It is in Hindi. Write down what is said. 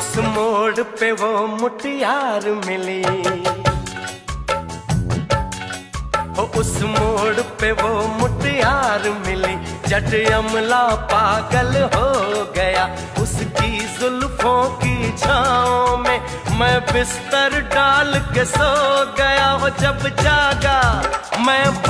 उस मोड़ पे वो मुटियार मिली। हो उस मोड़ पे वो मुटियार मिली। जट अमला पागल हो गया। उसकी जुल्फों की छाओ में मैं बिस्तर डाल के सो गया। हो जब जागा, मैं